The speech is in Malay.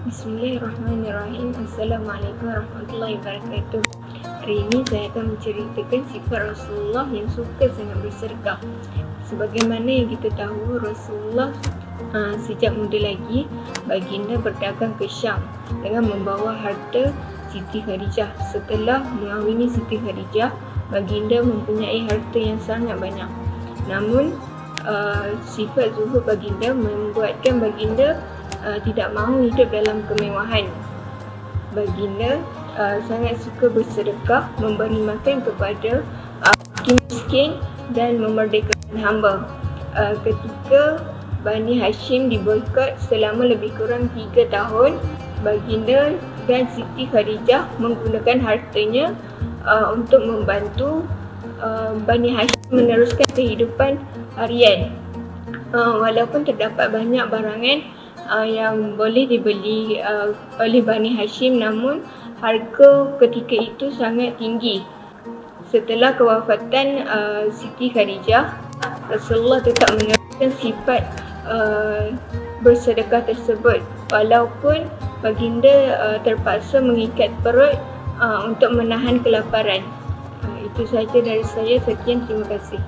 Bismillahirrahmanirrahim. Assalamualaikum warahmatullahi wabarakatuh. Hari ini saya akan menceritakan sifat Rasulullah yang suka sangat bersedekah. Sebagaimana yang kita tahu, Rasulullah uh, sejak muda lagi baginda berdagang ke Syam dengan membawa harta Siti Khadijah. Setelah mengahwini Siti Khadijah, baginda mempunyai harta yang sangat banyak. Namun, uh, sifat zuhud baginda membuatkan baginda uh, tidak mahu hidup dalam kemewahan. Baginda uh, sangat suka bersedekah, memberi makan kepada uh, miskin dan memerdekakan hamba. Uh, ketika Bani Hashim diboykot selama lebih kurang 3 tahun, baginda dan Siti Khadijah menggunakan hartanya uh, untuk membantu uh, Bani Hashim meneruskan kehidupan harian. Uh, walaupun terdapat banyak barangan uh, yang boleh dibeli uh, oleh Bani Hashim namun harga ketika itu sangat tinggi. Setelah kewafatan uh, Siti Khadijah, Rasulullah tetap meneruskan sifat Uh, bersedekah tersebut walaupun baginda uh, terpaksa mengikat perut uh, untuk menahan kelaparan. Uh, itu sahaja dari saya. Sekian terima kasih.